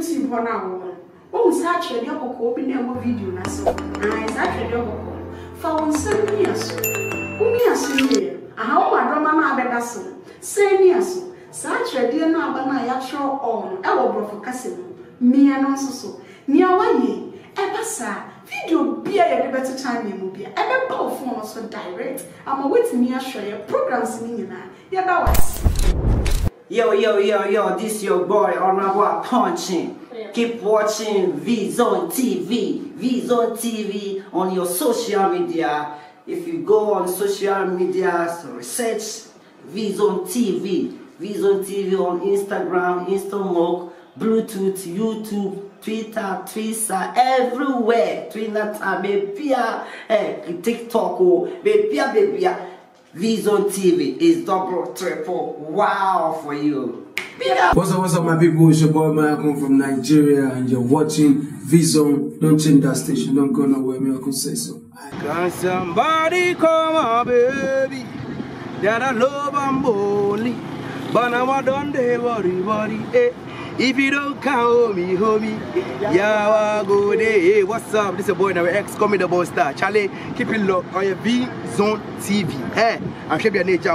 hɔ no a wɔwɔ wohu saa atwerɛdeɛ kɔkɔɔ bi na ɛwɔ video no ase ae saa atwerɛdeɛ kɔkɔɔ fa wo nsa mia so womia so yie aha wo adɔma no abɛda so no sɛ nia so saa atwerɛdeɛ no aba no a yɛatwerɛ ɔɔ no ɛwɔ mu mmea no nso so nea wayɛ ɛba saa video bia yɛde bɛto channel mu bia ɛbɛba wo no so direct ama woatumi ahwɛ yɛ programs no nyinaa yɛda wase Yo, yo, yo, yo, this your boy, Honorable Punching. Keep watching V-Zone TV, V-Zone TV on your social media. If you go on social media, so research V-Zone TV, V-Zone TV on Instagram, Instamok, Bluetooth, YouTube, Twitter, Twitter, everywhere. Twitter, baby, eh, TikTok, oh, baby, baby. V-Zone TV is double, triple, wow for you. What's up, what's up, my people? It's your boy Malcolm from Nigeria, and you're watching V-Zone. Don't change that station. Don't go nowhere. Me, I could say so. Can somebody come on, baby? That I love I'm only. But now I don't dare worry, worry, eh. If you don't count me, homie, yeah, I go there. Hey, what's up? This is boy, now ex, call me the boss star. Charlie, keep it locked on your V Zone TV. Eh, I'm sure your nature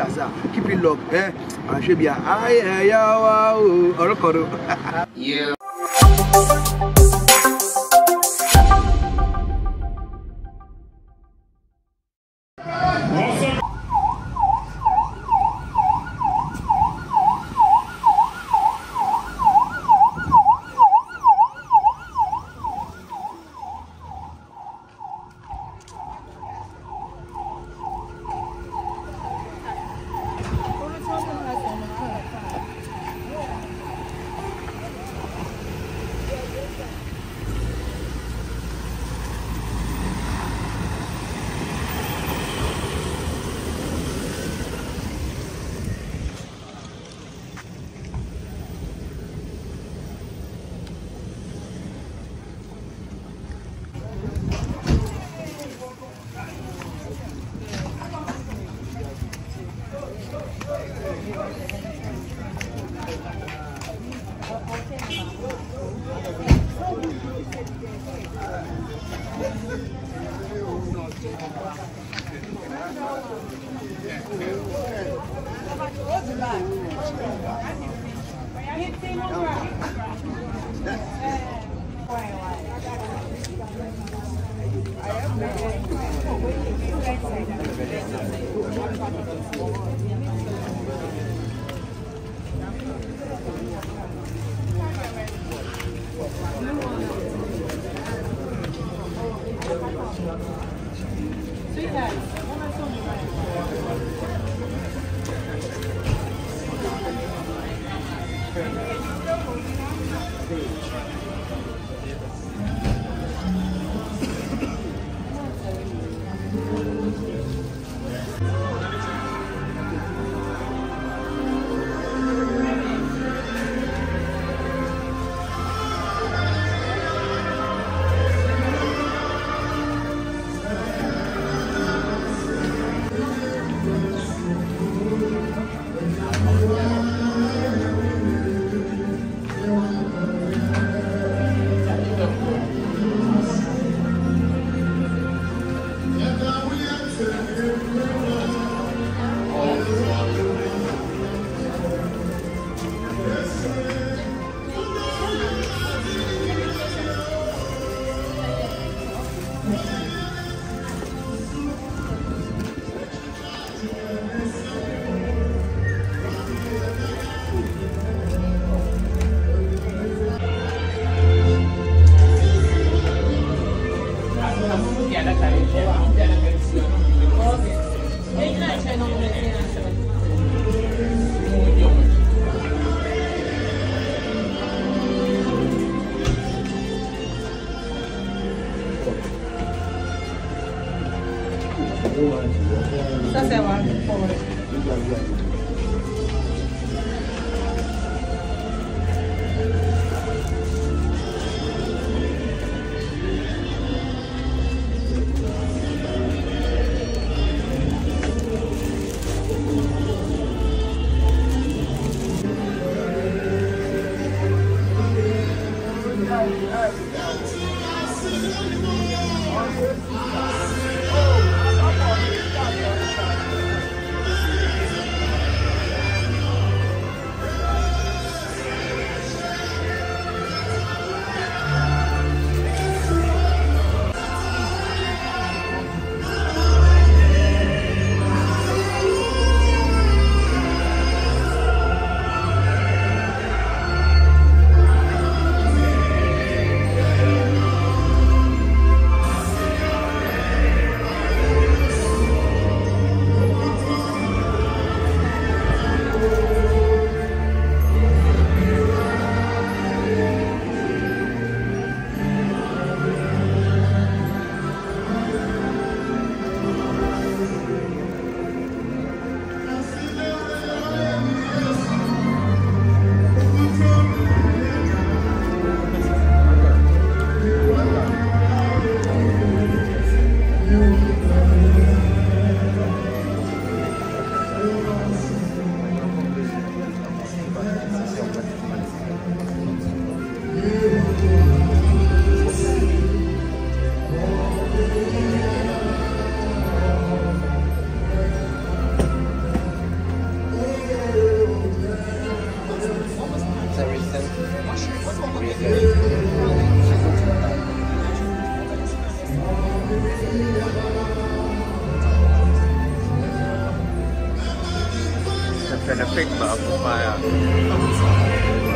us. Keep it locked, eh. I'm sure your eye, yeah, wow, or Yeah. Ça, and a pick back for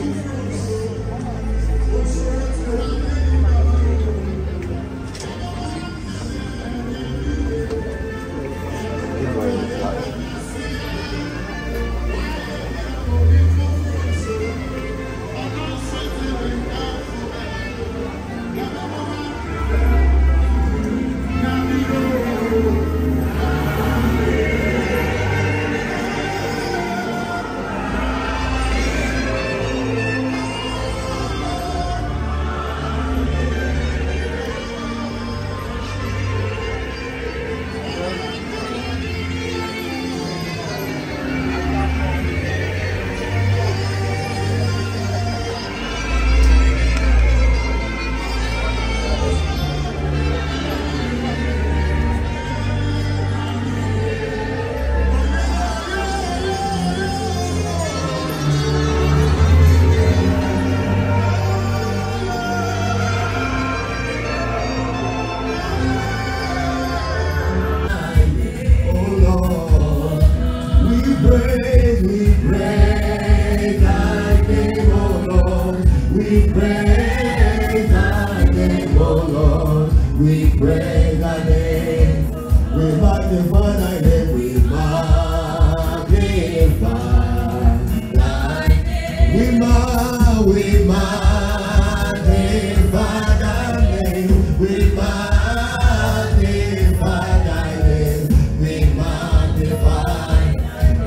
fire. We praise thy name. We magnify thy name. We magnify thy name. We ma- magnify thy name. We magnify thy name. We.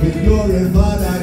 We glorify thy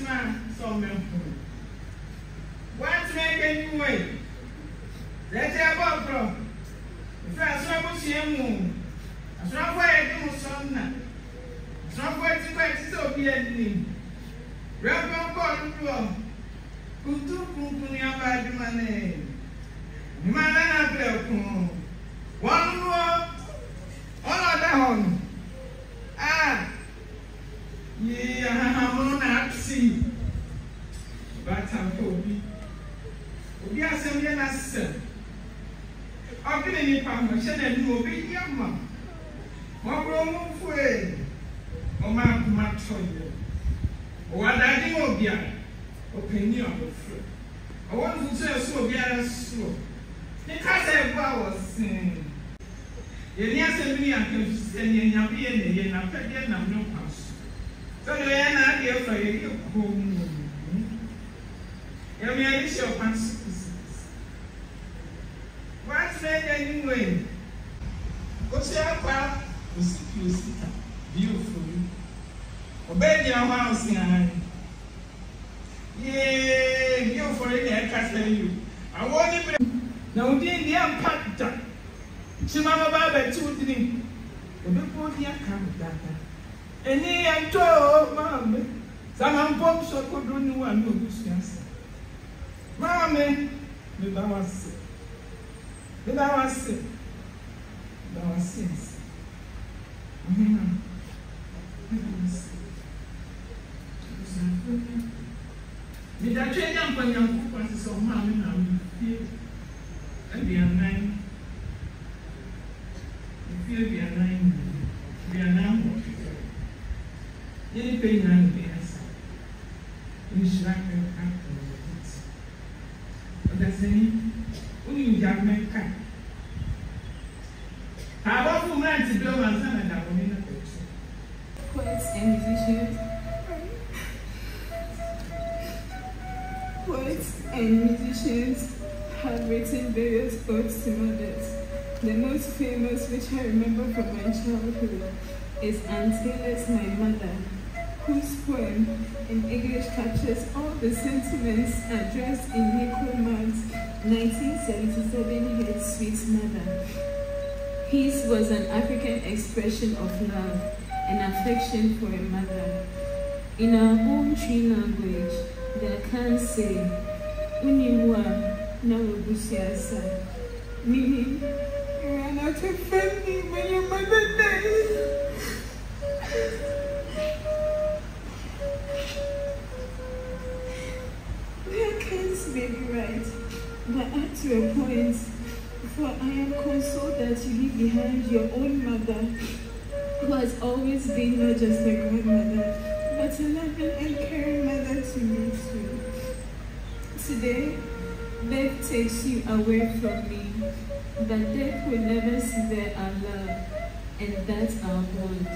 asịma sọmpe mkpụrụ watụrụ eke n'iwe leta ebe ọbụla efe asọrọbụ si emu asọrọbụ edu nsọ nna asọrọbụ etikwa etiti obi enyi rẹpẹ ọkọ ọdúnrún ọ kuntu kunkun ya bá adúmọ náà adúmọ náà bẹ ọkùnrin wọn nù ọ ọlọdẹ hàn. ihe ha bụrụ na asị bata nke obi obi asɛm yɛ n'asɛm ɔkene nipa ho hyɛ n'anim obi yi ama wɔboro ho fue ɔma akoma tɔ yɛ ɔwɔ adade ma obiara ɔpanyin abɔfra ɔwɔ ntutu ɛso obiara soɔ ne kasa ɛbu a wɔsɛn yɛn ni asɛm bi ne yɛn akɛntɛ sɛ yɛn nyame yɛ ne yɛ n'afɛdeɛ nam ne kwa. Somewhere now, dear for you, home. Your man is your consequences. What's made anyway? Go to your car, you see, you see, beautiful. Obey your house, yeah. Yay, beautiful, yeah, I can't tell you. I want you to. Now, dear, dear, packed up. Chimama Baba, two, three. Obi kò di aka mu dada ɛni ɛntɔ o maame sanampɔm sɔkodo ni wa ni obi sua sa maame meba wa se meba wa se meba wa se nsa ɔhena meba wa se ɔsanfo ne medatwe nya nkwanyankopɔ sisɛ ɔmaame na mefie aduanan mefie aduanan mu. Na kɔtu Poets and musicians. Poets and musicians have written various odes to mothers. The most famous, which I remember from my childhood, is Ann Taylor's My Mother, whose poem in English captures all the sentiments addressed in Nico Mann's 1977 hit Sweet Mother. His was an African expression of love and affection for a mother. In our home tree language, they can say, Uniwa na wabusiasa, meaning you are not a family when your mother dies. May be right, but up to a point, for I am consoled that you leave behind your own mother, who has always been not just a grandmother, but a loving and caring mother to me too. Today, death takes you away from me, but death will never sever our love, and that's our bond.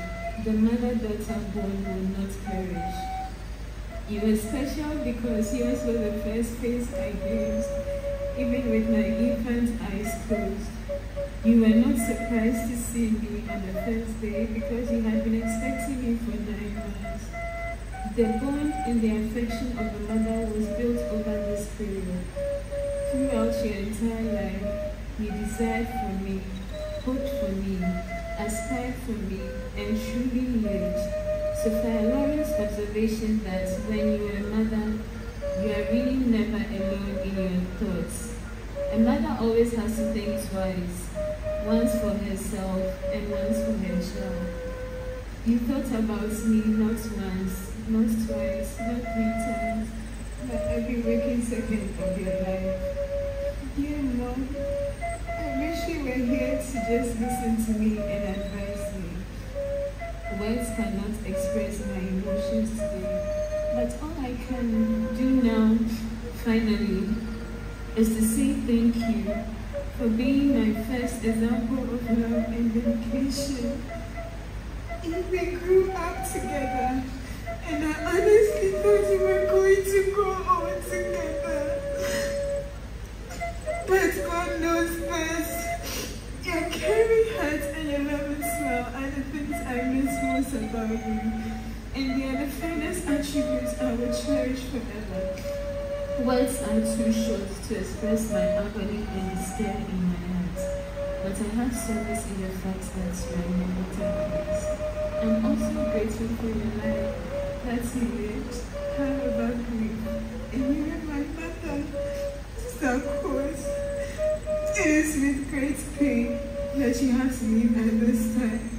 The mother-daughter bond will not perish. You were special because yours was the first face I gazed, even with my infant eyes closed. You were not surprised to see me on the first day because you had been expecting me for nine months. The bond and the affection of a mother was built over this period. Throughout your entire life, you desired for me, hoped for me, aspired for me, and truly lived. Sophia Loren's observation that when you are a mother, you are really never alone in your thoughts. A mother always has to think twice, once for herself and once for her child. You thought about me not once, not twice, not three times, but every waking second of your life. Dear mom, I wish you were here to just listen to me and advise. Words cannot express my emotions today, but all I can do now, finally, is to say thank you for being my first example of love and dedication. We grew up together, and I honestly thought we were going to grow old together. But God knows best. Your caring heart and your loving smile are the things I miss most about you. And they are the finest attributes I will cherish forever. Words are too short to express my agony and despair in my heart. But I have solace in the fact that you are in better. I'm also grateful for your life that you lived, how about brief, and you were my mother. So course, it is with great pain that you have to leave at this time.